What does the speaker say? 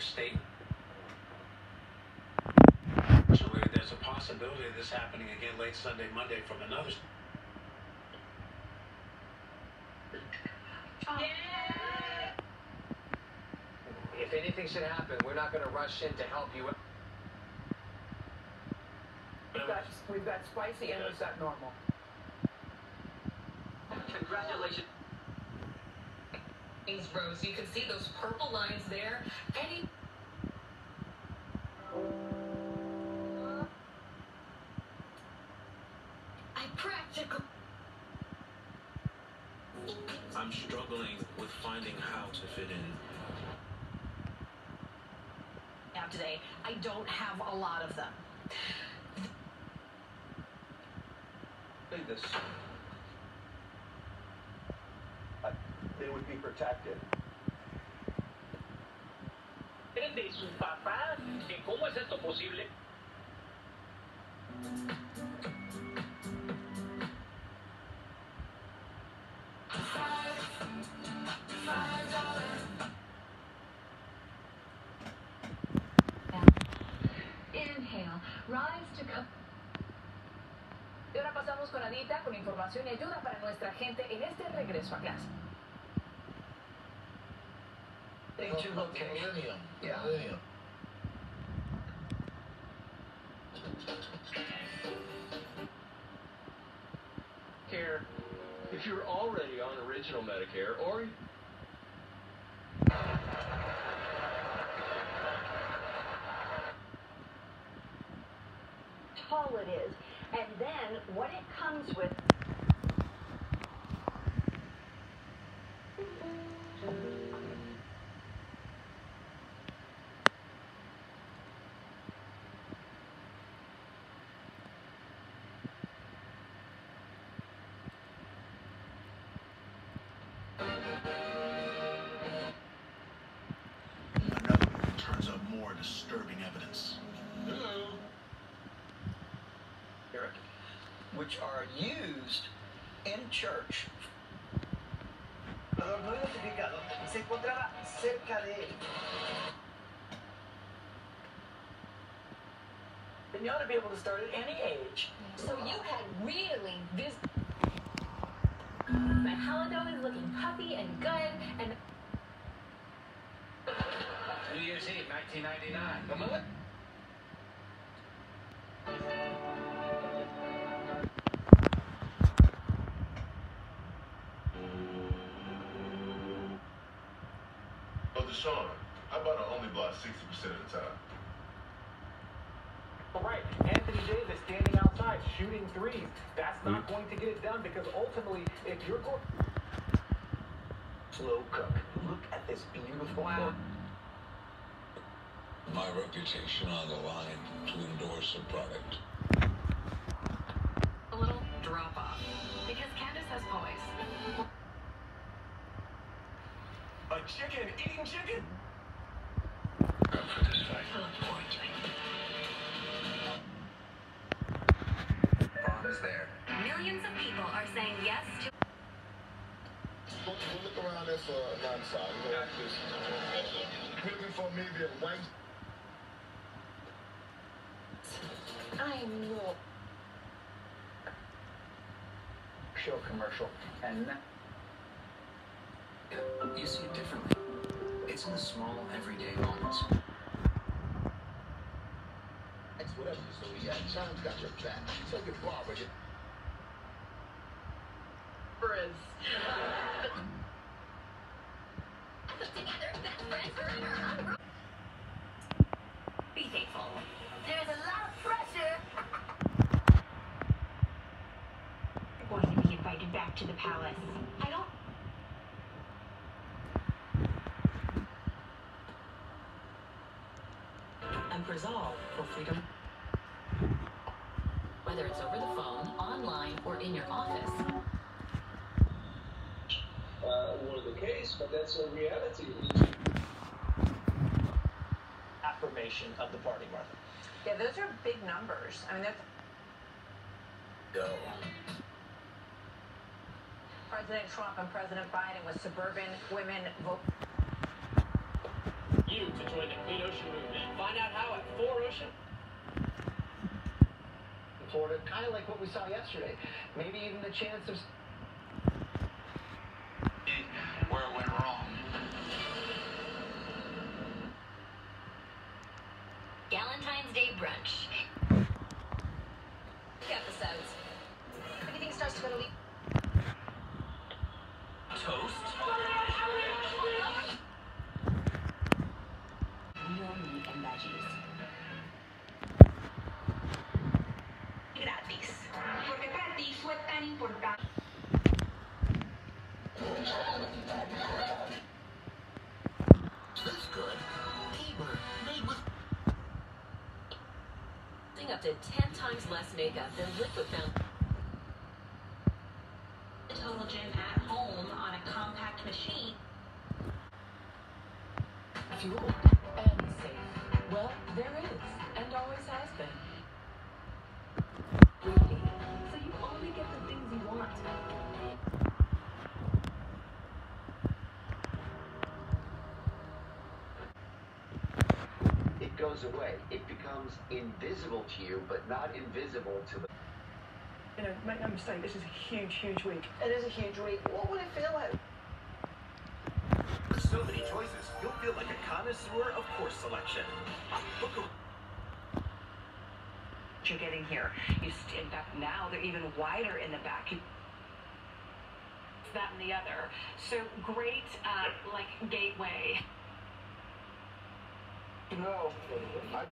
state. Actually, there's a possibility of this happening again late Sunday, Monday from another. If anything should happen, we're not going to rush in to help you. We've got, we've got spicy and we've got normal. Congratulations. Rose, you can see those purple lines there. Any I practical I'm struggling with finding how to fit in. now today. I don't have a lot of them. this. They would be protected. de su papá. ¿Que ¿Cómo es esto posible? Inhale, rise to come. Y ahora pasamos con Anita con información y ayuda para nuestra gente en este regreso a clase. Nature location. Millennium. Yeah. Millennium. Care if you're already on original Medicare or tall it is, and then what it comes with. More disturbing evidence. Which are used in church. no identificado se encontraba cerca de él. And you ought to be able to start at any age. So you had really this. My halidome is looking puffy and good, and New Year's Eve, 1999. Come on. Oh, Deshaun, how about I only block 60% of the time? All right, Anthony Davis standing outside shooting threes. That's not mm. going to get it done because ultimately, if you're going. Slow cook. Look at this beautiful. Wow. My reputation on the line to endorse a product. a little drop off. Because Candace has poise. A chicken eating chicken? Up for this fight. Bomb is there. Millions of people are saying yes to. We'll look around there for a non-side. You know, just looking for maybe a white. I'm not. Show commercial. And You see it differently. It's in the small, everyday moments. X whatever. So yeah, Sean's got your back. So get Barbara. Get Together, best friends forever. Be thankful. There's a lot of pressure. You're going to be invited back to the palace. I don't. And resolve for freedom. Whether it's over the phone, online, or in your office. Uh, one of the case, but that's a reality. Affirmation of the party, Martha. Yeah, those are big numbers. I mean, that's go. President Trump and President Biden with suburban women vote. You to join the Clean Ocean movement. Find out how at 4Ocean. Florida, kind of like what we saw yesterday. Maybe even the chance of That's good. Paper made with Using up to 10 times less makeup than liquid foundation. Total gym at home on a compact machine. Fuel and safe. Well, there is, and always has been. Goes away. It becomes invisible to you, but not invisible to the. You know, make no mistake, this is a huge, huge week. It is a huge week. What would it feel like? With so many choices, you'll feel like a connoisseur of course selection. Book You're getting here. You, st- in fact, now they're even wider in the back. You, that and the other. So great, uh, like gateway. No. I